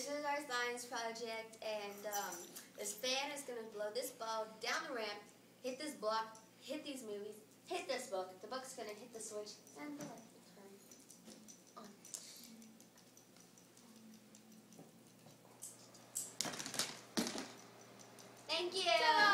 this is our science project, and um, this fan is going to blow this ball down the ramp, hit this block, hit these movies, hit this book. The book's going to hit the switch, and the light will turn on. Thank you.